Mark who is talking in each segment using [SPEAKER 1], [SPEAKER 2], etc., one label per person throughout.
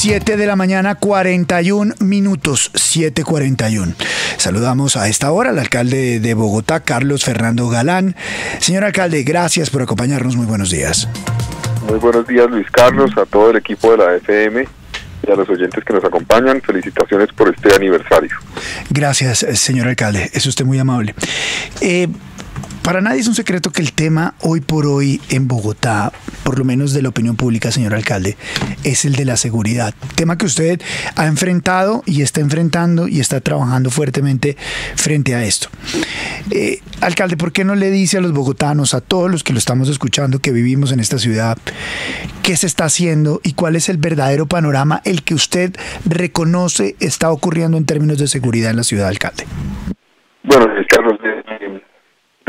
[SPEAKER 1] 7 de la mañana, 41 minutos, 7.41. Saludamos a esta hora al alcalde de Bogotá, Carlos Fernando Galán. Señor alcalde, gracias por acompañarnos. Muy buenos días.
[SPEAKER 2] Muy buenos días, Luis Carlos, a todo el equipo de la FM y a los oyentes que nos acompañan. Felicitaciones por este aniversario.
[SPEAKER 1] Gracias, señor alcalde. Es usted muy amable. Eh, para nadie es un secreto que el tema hoy por hoy en Bogotá, por lo menos de la opinión pública, señor alcalde, es el de la seguridad. Tema que usted ha enfrentado y está enfrentando y está trabajando fuertemente frente a esto. Eh, alcalde, ¿por qué no le dice a los bogotanos, a todos los que lo estamos escuchando, que vivimos en esta ciudad, qué se está haciendo y cuál es el verdadero panorama, el que usted reconoce está ocurriendo en términos de seguridad en la ciudad, alcalde?
[SPEAKER 2] Bueno, Carlos,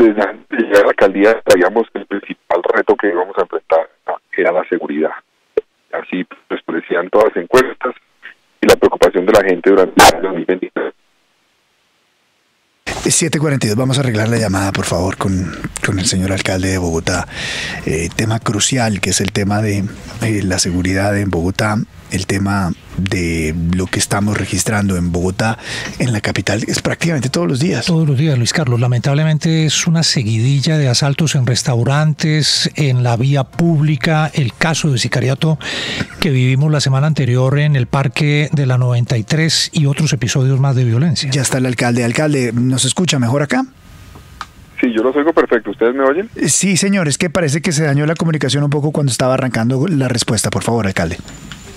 [SPEAKER 2] desde de llegar a la alcaldía sabíamos que el principal reto que íbamos a enfrentar era la seguridad. Así pues todas las encuestas y la preocupación de la gente durante el 2023.
[SPEAKER 1] 742, vamos a arreglar la llamada, por favor, con, con el señor alcalde de Bogotá. Eh, tema crucial, que es el tema de eh, la seguridad en Bogotá el tema de lo que estamos registrando en Bogotá, en la capital, es prácticamente todos los días.
[SPEAKER 3] Todos los días, Luis Carlos. Lamentablemente es una seguidilla de asaltos en restaurantes, en la vía pública, el caso de sicariato que vivimos la semana anterior en el Parque de la 93 y otros episodios más de violencia.
[SPEAKER 1] Ya está el alcalde. Alcalde, ¿nos escucha mejor acá?
[SPEAKER 2] Sí, yo los oigo perfecto. ¿Ustedes me oyen?
[SPEAKER 1] Sí, señor. Es que parece que se dañó la comunicación un poco cuando estaba arrancando la respuesta. Por favor, alcalde.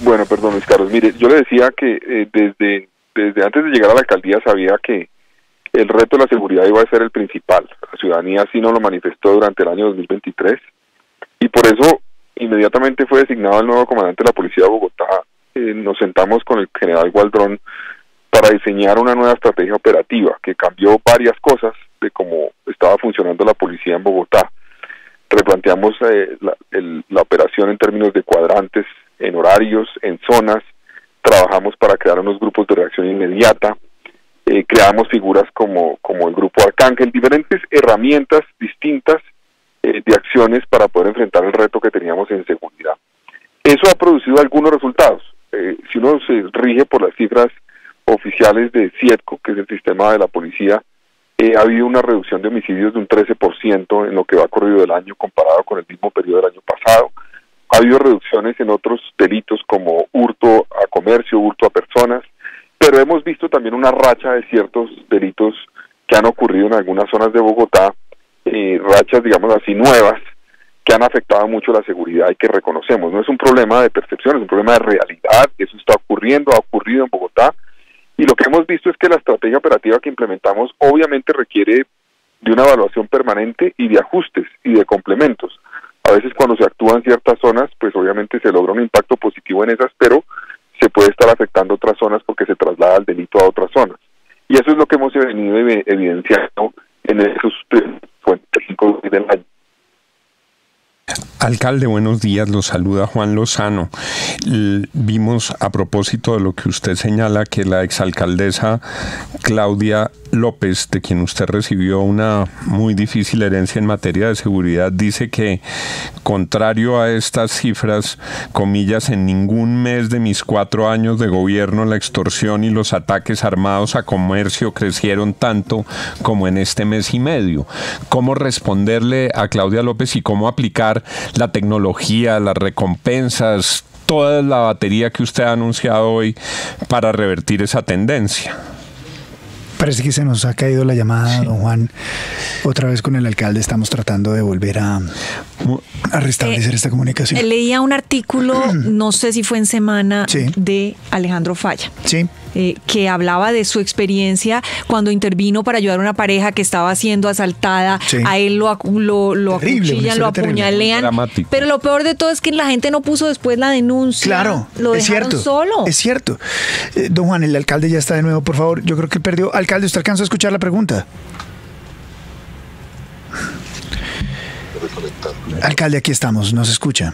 [SPEAKER 2] Bueno, perdón, Luis Carlos. Mire, yo le decía que eh, desde, desde antes de llegar a la alcaldía sabía que el reto de la seguridad iba a ser el principal. La ciudadanía así no lo manifestó durante el año 2023 y por eso inmediatamente fue designado el nuevo comandante de la Policía de Bogotá. Eh, nos sentamos con el general Gualdrón para diseñar una nueva estrategia operativa que cambió varias cosas de cómo estaba funcionando la policía en Bogotá. Replanteamos eh, la operación en términos de cuadrantes, en horarios, en zonas, trabajamos para crear unos grupos de reacción inmediata, eh, creamos figuras como, como el grupo Arcángel, diferentes herramientas distintas eh, de acciones para poder enfrentar el reto que teníamos en seguridad. Eso ha producido algunos resultados. Eh, si uno se rige por las cifras oficiales de CIETCO, que es el sistema de la policía, ha habido una reducción de homicidios de un 13% en lo que va corrido del año comparado con el mismo periodo del año pasado. Ha habido reducciones en otros delitos como hurto a comercio, hurto a personas, pero hemos visto también una racha de ciertos delitos que han ocurrido en algunas zonas de Bogotá, eh, rachas, digamos así, nuevas, que han afectado mucho la seguridad y que reconocemos. No es un problema de percepción, es un problema de realidad, eso está ocurriendo, ha ocurrido en Bogotá, y lo que hemos visto es que la estrategia operativa que implementamos obviamente requiere de una evaluación permanente y de ajustes y de complementos. A veces cuando se actúa en ciertas zonas, pues obviamente se logra un impacto positivo en esas, pero se puede estar afectando otras zonas porque se traslada el delito a otras zonas. Y eso es lo que hemos venido evidenciando en esos 45 del año.
[SPEAKER 4] Alcalde, buenos días. Lo saluda Juan Lozano. vimos a propósito de lo que usted señala que la exalcaldesa Claudia López, de quien usted recibió una muy difícil herencia en materia de seguridad, dice que, contrario a estas cifras, comillas, en ningún mes de mis cuatro años de gobierno la extorsión y los ataques armados a comercio crecieron tanto como en este mes y medio. ¿Cómo responderle a Claudia López y cómo aplicar la tecnología, las recompensas, toda la batería que usted ha anunciado hoy para revertir esa tendencia?
[SPEAKER 1] Parece que se nos ha caído la llamada, don Juan. Otra vez con el alcalde estamos tratando de volver a, a restablecer eh, esta comunicación.
[SPEAKER 5] Leía un artículo, no sé si fue en semana, de Alejandro Falla.
[SPEAKER 1] Sí.
[SPEAKER 5] Eh, que hablaba de su experiencia cuando intervino para ayudar a una pareja que estaba siendo asaltada. A él lo, lo, lo acuchillan, lo apuñalean. Pero lo peor de todo es que la gente no puso después la denuncia.
[SPEAKER 1] Claro,
[SPEAKER 5] lo
[SPEAKER 1] es cierto.
[SPEAKER 5] solo.
[SPEAKER 1] Es cierto. Eh, don Juan, el alcalde ya está de nuevo, por favor. Yo creo que perdió. Alcalde, ¿usted alcanzó a escuchar la pregunta? Alcalde, aquí estamos, nos escucha.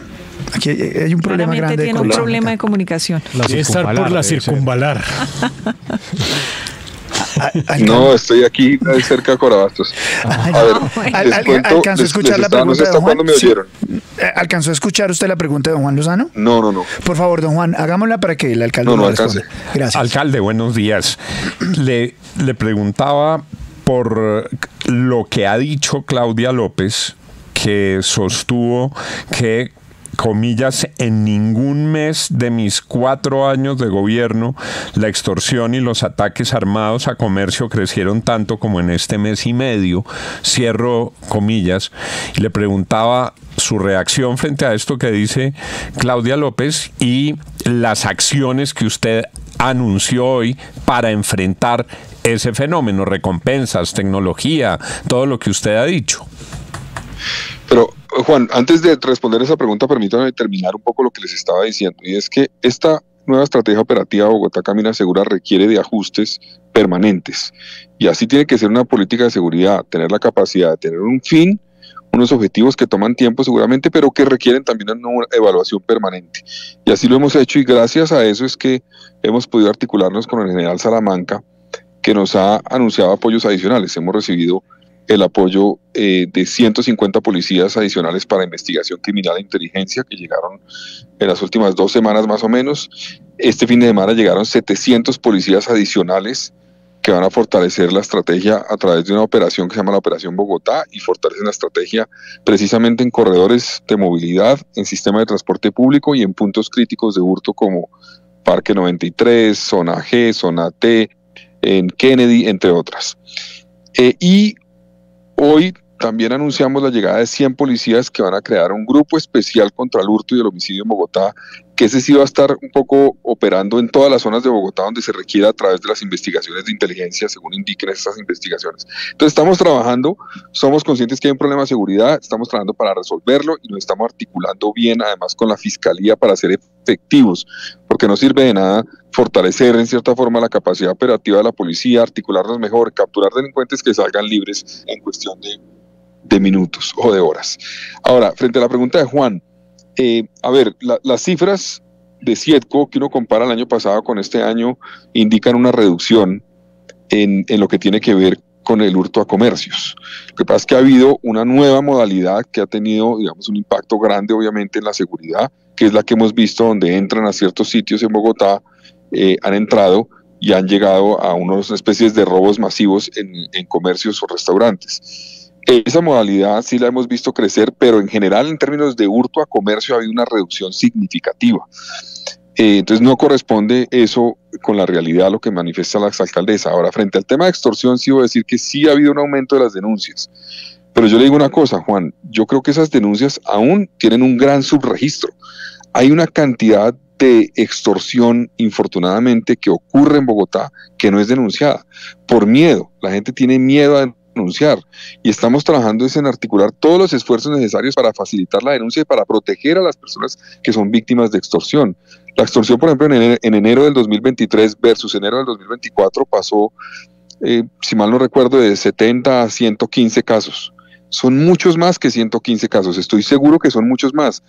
[SPEAKER 1] Aquí hay, un problema grande.
[SPEAKER 5] Tiene un problema de comunicación.
[SPEAKER 3] estar por la circunvalar.
[SPEAKER 2] no, estoy aquí cerca de Corabastos.
[SPEAKER 1] a ver, alcanzo a escuchar la pregunta.
[SPEAKER 2] Sé hasta cuándo me oyeron.
[SPEAKER 1] ¿Alcanzó a escuchar usted la pregunta de don Juan Lozano?
[SPEAKER 2] No, no, no.
[SPEAKER 1] Por favor, don Juan, hagámosla para que el alcalde
[SPEAKER 2] no, no alcance.
[SPEAKER 4] Gracias. Alcalde, buenos días. Le, le preguntaba por lo que ha dicho Claudia López, que sostuvo que comillas, en ningún mes de mis cuatro años de gobierno, la extorsión y los ataques armados a comercio crecieron tanto como en este mes y medio, cierro comillas, y le preguntaba su reacción frente a esto que dice Claudia López y las acciones que usted anunció hoy para enfrentar ese fenómeno, recompensas, tecnología, todo lo que usted ha dicho.
[SPEAKER 2] Pero Juan, antes de responder esa pregunta, permítanme terminar un poco lo que les estaba diciendo, y es que esta nueva estrategia operativa Bogotá Camina Segura requiere de ajustes permanentes, y así tiene que ser una política de seguridad, tener la capacidad de tener un fin, unos objetivos que toman tiempo seguramente, pero que requieren también una evaluación permanente. Y así lo hemos hecho y gracias a eso es que hemos podido articularnos con el general Salamanca, que nos ha anunciado apoyos adicionales. Hemos recibido el apoyo eh, de 150 policías adicionales para investigación criminal e inteligencia que llegaron en las últimas dos semanas más o menos. Este fin de semana llegaron 700 policías adicionales que van a fortalecer la estrategia a través de una operación que se llama la Operación Bogotá y fortalecen la estrategia precisamente en corredores de movilidad, en sistema de transporte público y en puntos críticos de hurto como Parque 93, Zona G, Zona T, en Kennedy, entre otras. Eh, y Hoy también anunciamos la llegada de 100 policías que van a crear un grupo especial contra el hurto y el homicidio en Bogotá, que ese sí va a estar un poco operando en todas las zonas de Bogotá donde se requiera a través de las investigaciones de inteligencia, según indiquen esas investigaciones. Entonces estamos trabajando, somos conscientes que hay un problema de seguridad, estamos trabajando para resolverlo y nos estamos articulando bien además con la Fiscalía para ser efectivos, porque no sirve de nada fortalecer en cierta forma la capacidad operativa de la policía, articularnos mejor, capturar delincuentes que salgan libres en cuestión de de minutos o de horas. Ahora, frente a la pregunta de Juan, eh, a ver, las cifras de Cietco que uno compara el año pasado con este año indican una reducción en, en, lo que tiene que ver con el hurto a comercios. Lo que pasa es que ha habido una nueva modalidad que ha tenido, digamos, un impacto grande, obviamente, en la seguridad, que es la que hemos visto donde entran a ciertos sitios en Bogotá, eh, han entrado y han llegado a unas especies de robos masivos en, en comercios o restaurantes. Esa modalidad sí la hemos visto crecer, pero en general en términos de hurto a comercio ha habido una reducción significativa. Eh, entonces no corresponde eso con la realidad, lo que manifiesta la exalcaldesa. Ahora, frente al tema de extorsión, sí voy a decir que sí ha habido un aumento de las denuncias. Pero yo le digo una cosa, Juan, yo creo que esas denuncias aún tienen un gran subregistro. Hay una cantidad de extorsión, infortunadamente, que ocurre en Bogotá que no es denunciada por miedo. La gente tiene miedo a denunciar y estamos trabajando en articular todos los esfuerzos necesarios para facilitar la denuncia y para proteger a las personas que son víctimas de extorsión. La extorsión, por ejemplo, en enero, del 2023 versus enero del 2024 pasó, eh, si mal no recuerdo, de 70 a 115 casos. Son muchos más que 115 casos, estoy seguro que son muchos más.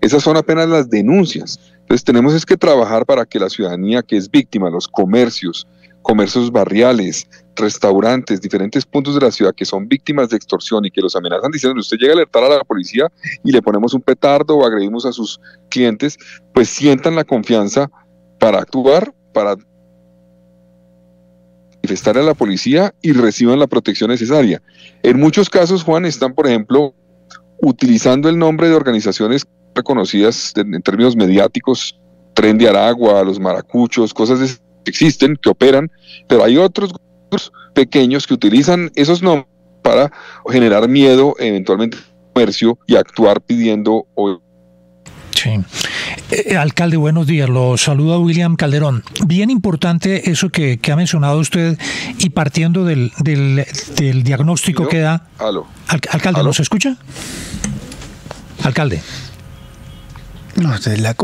[SPEAKER 2] Esas son apenas las denuncias. Entonces tenemos es que trabajar para que la ciudadanía que es víctima, los comercios, comercios barriales, restaurantes, diferentes puntos de la ciudad que son víctimas de extorsión y que los amenazan diciendo, usted llega a alertar a la policía y le ponemos un petardo o agredimos a sus clientes, pues sientan la confianza para actuar, para manifestar a la policía y reciban la protección necesaria. En muchos casos, Juan, están, por ejemplo, utilizando el nombre de organizaciones reconocidas en, términos mediáticos, Tren de Aragua, los maracuchos, cosas de existen, que operan, pero hay otros pequeños que utilizan esos nombres para generar miedo eventualmente comercio y actuar pidiendo
[SPEAKER 3] Sí. Eh, alcalde, buenos días. Lo saluda William Calderón. Bien importante eso que, ha mencionado usted y partiendo del, del, diagnóstico que da. alcalde, ¿nos escucha? Alcalde.
[SPEAKER 1] No,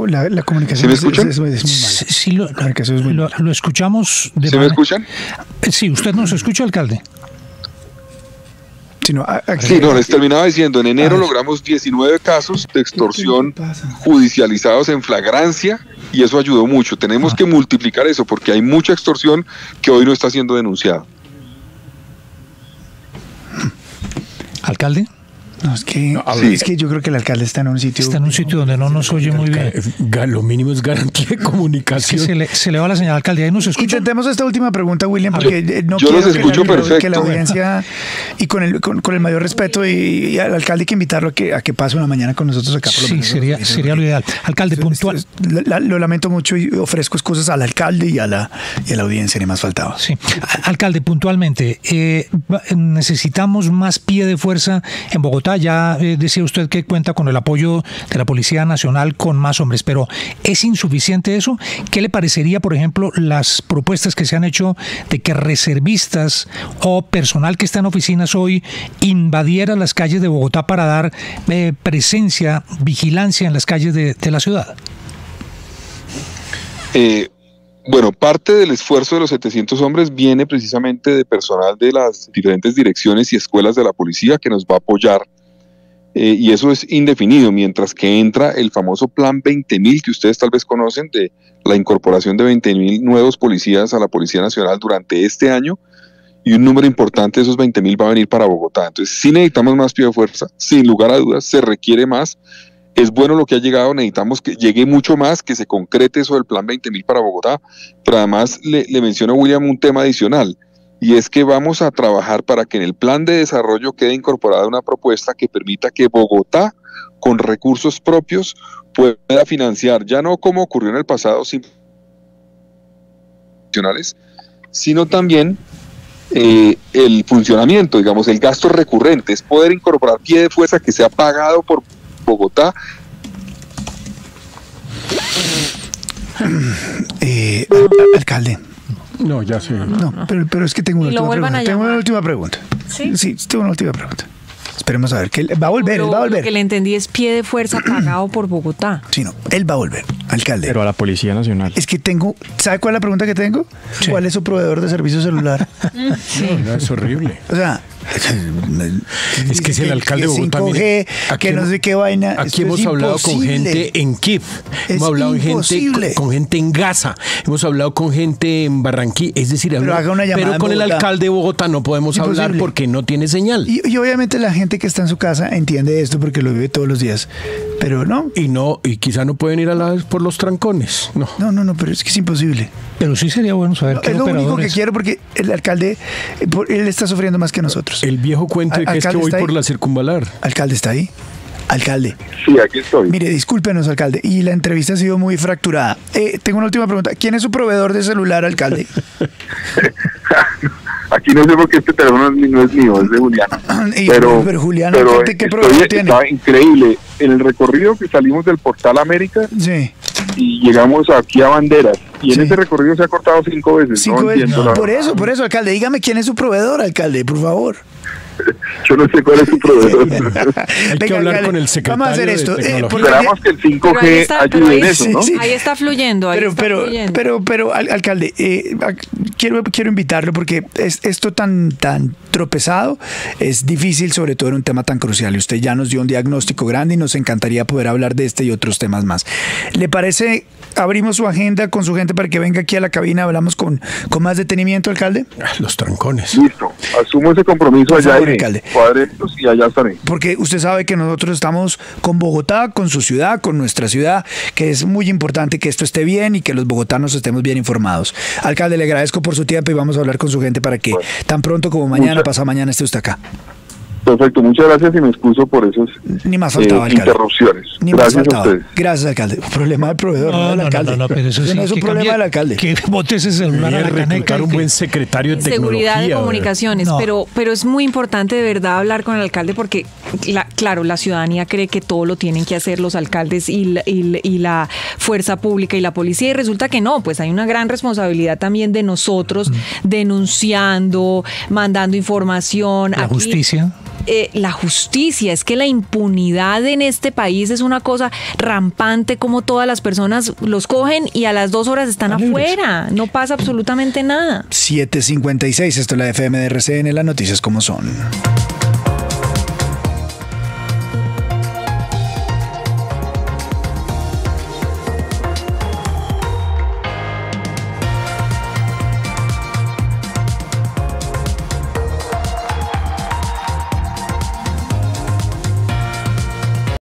[SPEAKER 1] la, la, comunicación
[SPEAKER 2] ¿Sí me escuchan?
[SPEAKER 1] Es, muy mala.
[SPEAKER 3] Sí, lo, lo, escuchamos.
[SPEAKER 2] De ¿Sí me escuchan?
[SPEAKER 3] Eh, sí, ¿usted nos escucha, alcalde?
[SPEAKER 2] Sí, no, sí, no, les terminaba diciendo, en enero logramos 19 casos de extorsión judicializados en flagrancia y eso ayudó mucho. Tenemos ah. que multiplicar eso porque hay mucha extorsión que hoy no está siendo denunciada.
[SPEAKER 3] ¿Alcalde?
[SPEAKER 1] No, es que, es que yo creo que el alcalde está en un sitio.
[SPEAKER 3] Está en un sitio donde no nos oye muy bien.
[SPEAKER 6] Lo mínimo es garantía de comunicación.
[SPEAKER 3] se, le, se, le, va la señal alcalde. Ahí nos escucha.
[SPEAKER 1] Intentemos esta última pregunta, William, porque
[SPEAKER 2] eh,
[SPEAKER 1] no
[SPEAKER 2] yo
[SPEAKER 1] quiero
[SPEAKER 2] los escucho
[SPEAKER 1] que,
[SPEAKER 2] perfecto.
[SPEAKER 1] que la audiencia y con el, con, el mayor respeto y, al alcalde hay que invitarlo a que, a que pase una mañana con nosotros acá.
[SPEAKER 3] Por lo sí, sería, sería lo ideal. Alcalde, puntual.
[SPEAKER 1] lo lamento mucho y ofrezco excusas al alcalde y a la, y a la audiencia, ni más faltaba.
[SPEAKER 3] Sí. Alcalde, puntualmente, eh, necesitamos más pie de fuerza en Bogotá. Ya eh, decía usted que cuenta con el apoyo de la Policía Nacional con más hombres, pero ¿es insuficiente eso? ¿Qué le parecería, por ejemplo, las propuestas que se han hecho de que reservistas o personal que está en oficinas hoy invadiera las calles de Bogotá para dar eh, presencia, vigilancia en las calles de, la ciudad?
[SPEAKER 2] Eh, bueno, parte del esfuerzo de los 700 hombres viene precisamente de personal de las diferentes direcciones y escuelas de la policía que nos va a apoyar. Eh, y eso es indefinido, mientras que entra el famoso Plan 20.000 que ustedes tal vez conocen de la incorporación de 20.000 nuevos policías a la Policía Nacional durante este año y un número importante de esos 20.000 va a venir para Bogotá. Entonces, si necesitamos más pie de fuerza, sin lugar a dudas, se requiere más es bueno lo que ha llegado, necesitamos que llegue mucho más, que se concrete eso del plan 20.000 para Bogotá, pero además le, le menciona a William un tema adicional, y es que vamos a trabajar para que en el plan de desarrollo quede incorporada una propuesta que permita que Bogotá, con recursos propios, pueda financiar, ya no como ocurrió en el pasado, sino también eh, el funcionamiento, digamos, el gasto recurrente, es poder incorporar pie de fuerza que sea pagado por Bogotá.
[SPEAKER 1] Eh, alcalde.
[SPEAKER 6] No, ya sé.
[SPEAKER 1] No, pero, pero es que tengo una, última pregunta. tengo una última pregunta. ¿Sí? Sí, tengo una última pregunta. Esperemos a ver, que él va a volver, él va a volver.
[SPEAKER 5] Lo que le entendí es pie de fuerza pagado por Bogotá.
[SPEAKER 1] Sí, no, él va a volver, alcalde.
[SPEAKER 6] Pero a la Policía Nacional.
[SPEAKER 1] Es que tengo, ¿sabe cuál es la pregunta que tengo? ¿Cuál es su proveedor de servicio celular?
[SPEAKER 6] sí. No, es horrible.
[SPEAKER 1] O sea,
[SPEAKER 6] es que es el alcalde de Bogotá.
[SPEAKER 1] que no sé qué vaina.
[SPEAKER 6] Aquí hemos hablado con gente en Kiev, hemos hablado gente, con, gente en Gaza, hemos hablado con gente en Barranquilla, es decir, pero, con el alcalde de Bogotá no podemos hablar porque no tiene señal.
[SPEAKER 1] Y, obviamente la gente que está en su casa entiende esto porque lo vive todos los días, pero no.
[SPEAKER 6] Y no, y quizá no pueden ir a la por los trancones, no.
[SPEAKER 1] No, no, no, pero es que es imposible.
[SPEAKER 3] Pero sí sería bueno saber
[SPEAKER 1] Es lo único que quiero porque el alcalde, eh, él está sufriendo más que nosotros.
[SPEAKER 6] El viejo cuento de que es que voy por la circunvalar.
[SPEAKER 1] Alcalde, ¿está ahí? Alcalde.
[SPEAKER 2] Sí, aquí estoy.
[SPEAKER 1] Mire, discúlpenos, alcalde. Y la entrevista ha sido muy fracturada. Eh, tengo una última pregunta. ¿Quién es su proveedor de celular, alcalde?
[SPEAKER 2] aquí no sé por qué este teléfono no es mío, es de Julián.
[SPEAKER 1] pero, pero Julián, ¿qué proveedor tiene?
[SPEAKER 2] Está increíble. En el recorrido que salimos del Portal América
[SPEAKER 1] sí.
[SPEAKER 2] Y llegamos aquí a Banderas. Y en ese recorrido se ha cortado cinco veces.
[SPEAKER 1] Cinco veces. por eso, por eso, alcalde. Dígame quién es su proveedor, alcalde, por favor.
[SPEAKER 2] Yo no sé cuál es su proveedor.
[SPEAKER 6] Hay que hablar con el secretario.
[SPEAKER 1] Vamos a hacer esto.
[SPEAKER 2] Eh, Esperamos que el 5G ayude en eso, ¿no?
[SPEAKER 5] Ahí está fluyendo. Ahí
[SPEAKER 1] pero,
[SPEAKER 5] está
[SPEAKER 1] pero,
[SPEAKER 5] fluyendo.
[SPEAKER 1] pero, pero, alcalde, eh, quiero, quiero invitarlo porque es, esto tan, tan tropezado es difícil, sobre todo en un tema tan crucial. Y usted ya nos dio un diagnóstico grande y nos encantaría poder hablar de este y otros temas más. ¿Le parece? Abrimos su agenda con su gente para que venga aquí a la cabina. Hablamos con, con más detenimiento, alcalde.
[SPEAKER 6] Los trancones.
[SPEAKER 2] Listo. Asumo ese compromiso allá alcalde. y allá estaré.
[SPEAKER 1] Porque usted sabe que nosotros estamos con Bogotá, con su ciudad, con nuestra ciudad, que es muy importante que esto esté bien y que los bogotanos estemos bien informados. Alcalde, le agradezco por su tiempo y vamos a hablar con su gente para que tan pronto como mañana, pasado mañana, esté usted acá.
[SPEAKER 2] Perfecto, muchas gracias y me excuso por esas
[SPEAKER 1] Ni más faltaba,
[SPEAKER 2] eh, interrupciones.
[SPEAKER 1] Ni
[SPEAKER 2] gracias
[SPEAKER 1] más faltaba.
[SPEAKER 2] a ustedes.
[SPEAKER 1] Gracias, alcalde. Un problema del proveedor, no, del alcalde.
[SPEAKER 3] No, no, pero eso sí,
[SPEAKER 1] no es un problema del alcalde.
[SPEAKER 3] Que bote ese celular a la caneca.
[SPEAKER 6] un buen secretario de
[SPEAKER 5] Seguridad
[SPEAKER 6] tecnología.
[SPEAKER 5] de comunicaciones, pero, pero es muy importante de verdad hablar con el alcalde porque, la, claro, la ciudadanía cree que todo lo tienen que hacer los alcaldes y la, y, y la fuerza pública y la policía y resulta que no, pues hay una gran responsabilidad también de nosotros mm. denunciando, mandando información.
[SPEAKER 3] La Aquí, justicia.
[SPEAKER 5] Eh, la justicia, es que la impunidad en este país es una cosa rampante como todas las personas los cogen y a las dos horas están afuera, no pasa absolutamente nada.
[SPEAKER 1] 756, esto es la FM de RCN, las noticias como son.